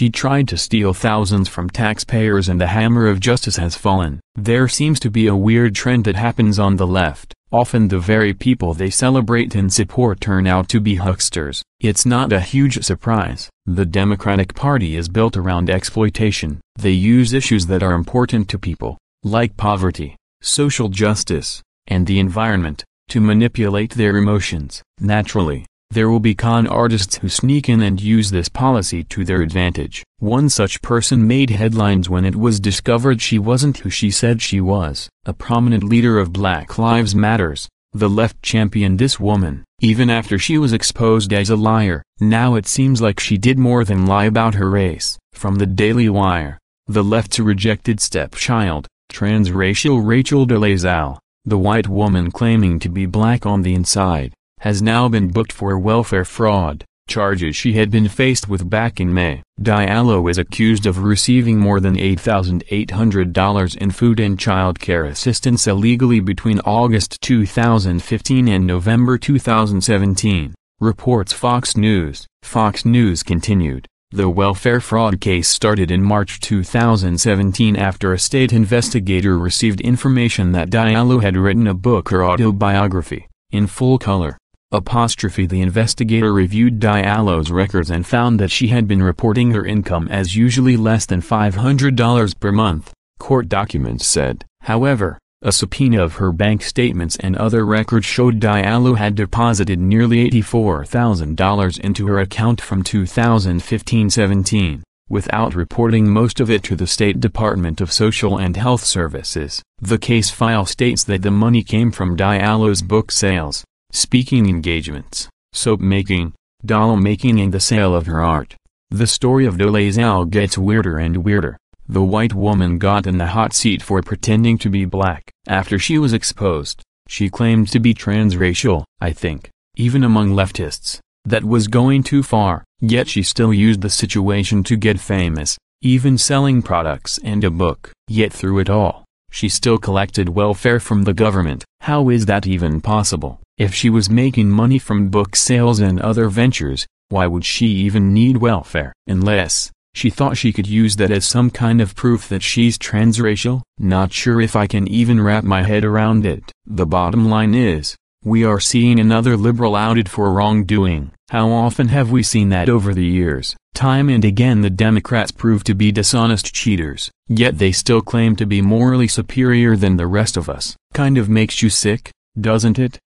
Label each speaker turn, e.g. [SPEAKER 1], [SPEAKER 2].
[SPEAKER 1] She tried to steal thousands from taxpayers and the hammer of justice has fallen. There seems to be a weird trend that happens on the left. Often the very people they celebrate and support turn out to be hucksters. It's not a huge surprise. The Democratic Party is built around exploitation. They use issues that are important to people, like poverty, social justice, and the environment, to manipulate their emotions. Naturally, there will be con artists who sneak in and use this policy to their advantage. One such person made headlines when it was discovered she wasn't who she said she was. A prominent leader of Black Lives Matters, the left championed this woman, even after she was exposed as a liar. Now it seems like she did more than lie about her race. From the Daily Wire, the left's rejected stepchild, transracial Rachel Dolezal, the white woman claiming to be black on the inside, has now been booked for welfare fraud, charges she had been faced with back in May. Diallo is accused of receiving more than $8,800 in food and child care assistance illegally between August 2015 and November 2017, reports Fox News. Fox News continued. The welfare fraud case started in March 2017 after a state investigator received information that Diallo had written a book or autobiography, in full color, Apostrophe The investigator reviewed Diallo's records and found that she had been reporting her income as usually less than $500 per month, court documents said. However, a subpoena of her bank statements and other records showed Diallo had deposited nearly $84,000 into her account from 2015-17, without reporting most of it to the State Department of Social and Health Services. The case file states that the money came from Diallo's book sales speaking engagements, soap making, doll making and the sale of her art. The story of Dolezal gets weirder and weirder. The white woman got in the hot seat for pretending to be black. After she was exposed, she claimed to be transracial, I think, even among leftists. That was going too far, yet she still used the situation to get famous, even selling products and a book. Yet through it all, she still collected welfare from the government. How is that even possible? If she was making money from book sales and other ventures, why would she even need welfare? Unless, she thought she could use that as some kind of proof that she's transracial? Not sure if I can even wrap my head around it. The bottom line is, we are seeing another liberal outed for wrongdoing. How often have we seen that over the years? Time and again the Democrats prove to be dishonest cheaters, yet they still claim to be morally superior than the rest of us. Kind of makes you sick, doesn't it?